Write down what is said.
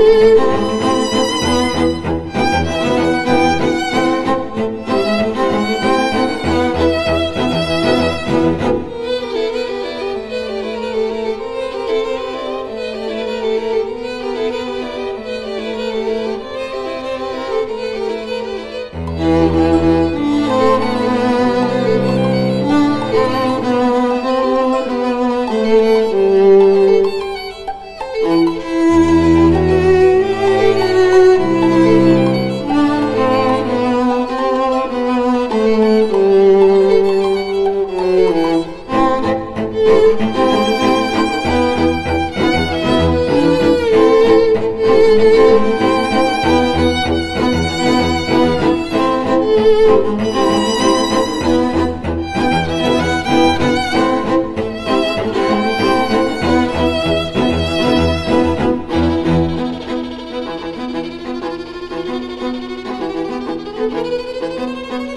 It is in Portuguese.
Música Música